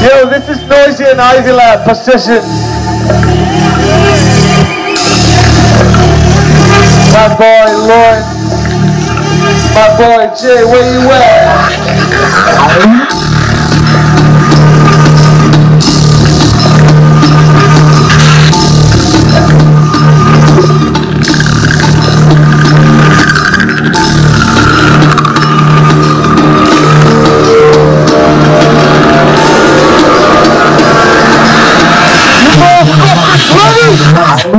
Yo, this is Noisia and Ivy Lab Position. My boy Lloyd. My boy Jay, where you at? Ready?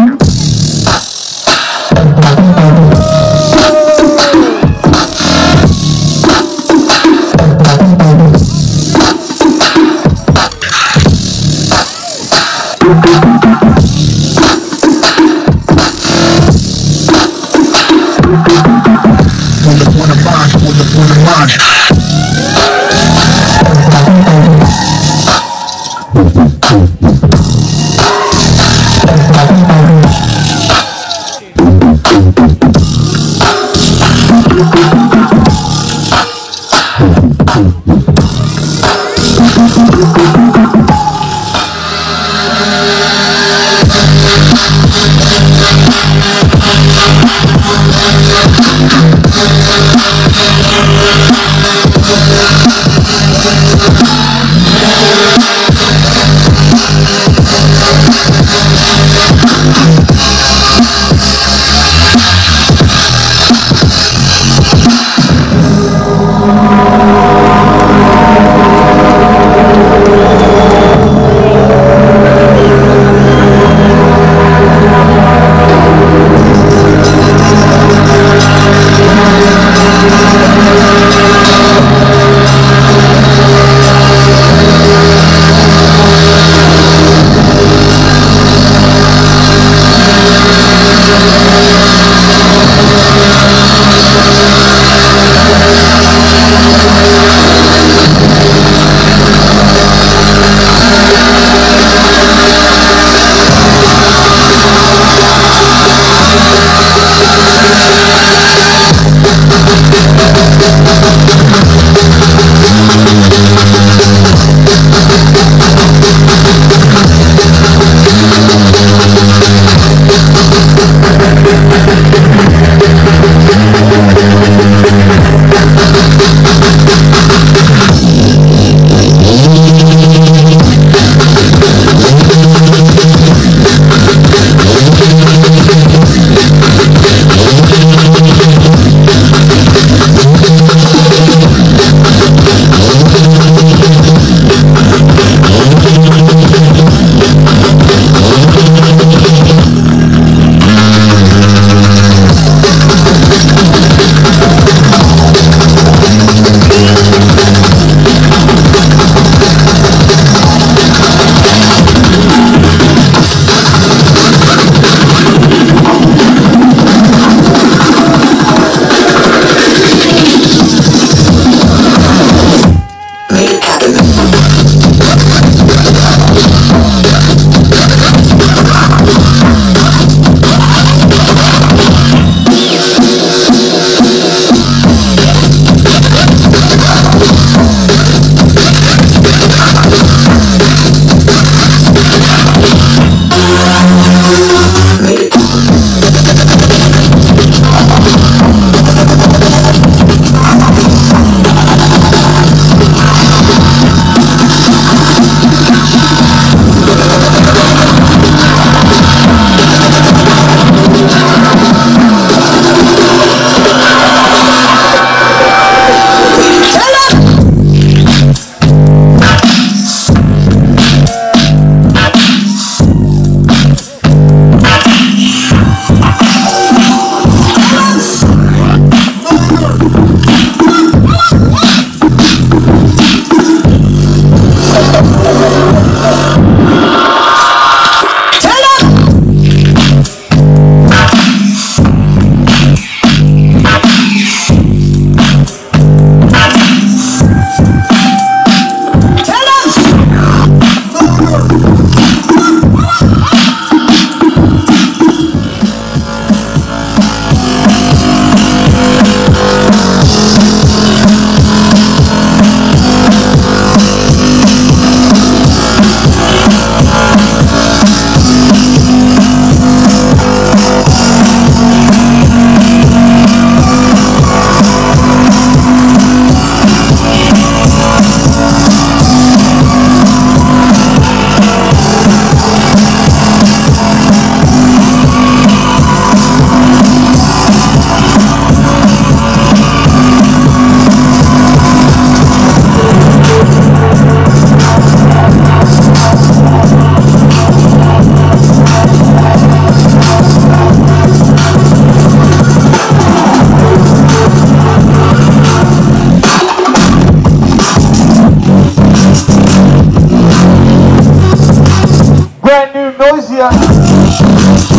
や。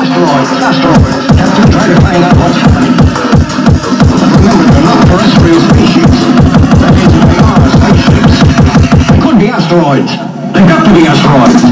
to find out what's happening. Remember, they're not terrestrial species. They could be asteroids. They got to be asteroids.